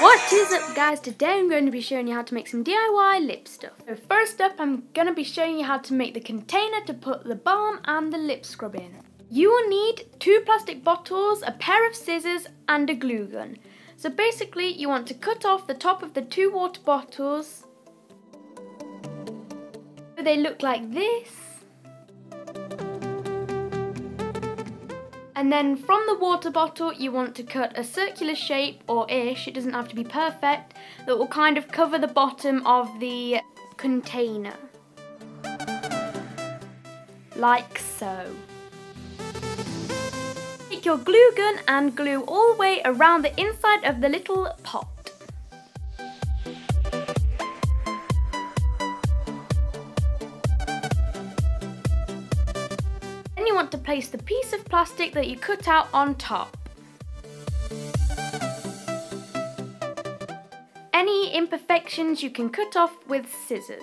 What is up guys, today I'm going to be showing you how to make some DIY lip stuff. So first up I'm going to be showing you how to make the container to put the balm and the lip scrub in. You will need two plastic bottles, a pair of scissors and a glue gun. So basically you want to cut off the top of the two water bottles. So they look like this. And then from the water bottle, you want to cut a circular shape or ish, it doesn't have to be perfect, that will kind of cover the bottom of the container. Like so. Take your glue gun and glue all the way around the inside of the little pot. Want to place the piece of plastic that you cut out on top. Any imperfections you can cut off with scissors.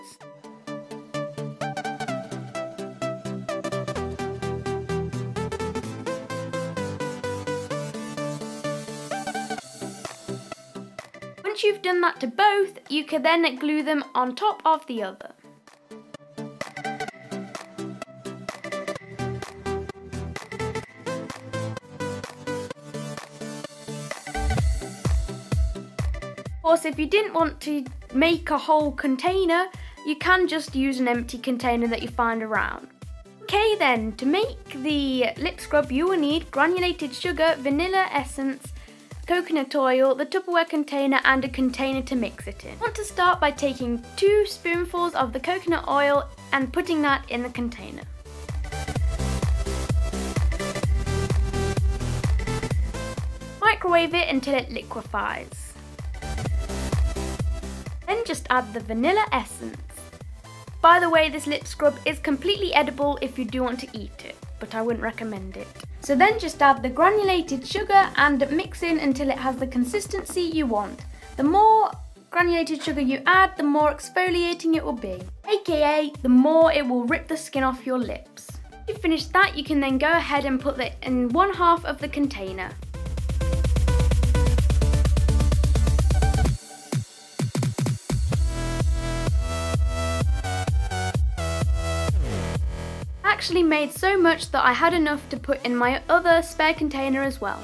Once you've done that to both, you can then glue them on top of the other. Course, if you didn't want to make a whole container, you can just use an empty container that you find around. Okay then, to make the lip scrub you will need granulated sugar, vanilla essence, coconut oil, the Tupperware container and a container to mix it in. I want to start by taking two spoonfuls of the coconut oil and putting that in the container. Microwave it until it liquefies. Just add the vanilla essence. By the way, this lip scrub is completely edible if you do want to eat it, but I wouldn't recommend it. So then just add the granulated sugar and mix in until it has the consistency you want. The more granulated sugar you add, the more exfoliating it will be, aka the more it will rip the skin off your lips. If you finish that, you can then go ahead and put it in one half of the container. Actually made so much that I had enough to put in my other spare container as well.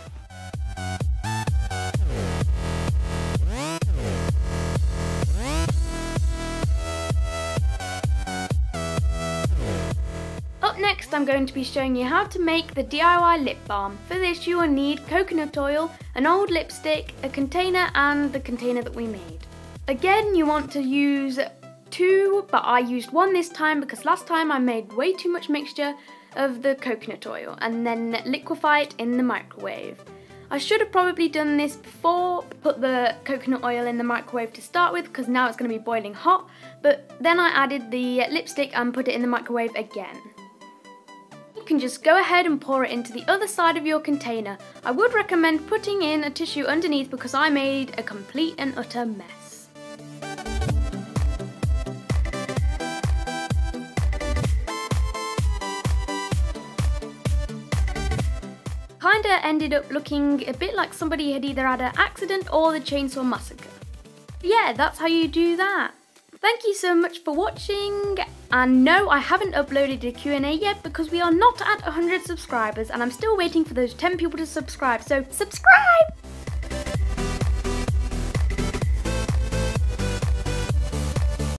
Up next I'm going to be showing you how to make the DIY lip balm. For this you will need coconut oil, an old lipstick, a container and the container that we made. Again you want to use two, but I used one this time because last time I made way too much mixture of the coconut oil and then liquefy it in the microwave. I should have probably done this before, put the coconut oil in the microwave to start with because now it's going to be boiling hot, but then I added the lipstick and put it in the microwave again. You can just go ahead and pour it into the other side of your container. I would recommend putting in a tissue underneath because I made a complete and utter mess. Kinda ended up looking a bit like somebody had either had an accident or the Chainsaw Massacre. Yeah, that's how you do that. Thank you so much for watching, and no, I haven't uploaded a Q&A yet because we are not at 100 subscribers and I'm still waiting for those 10 people to subscribe, so subscribe!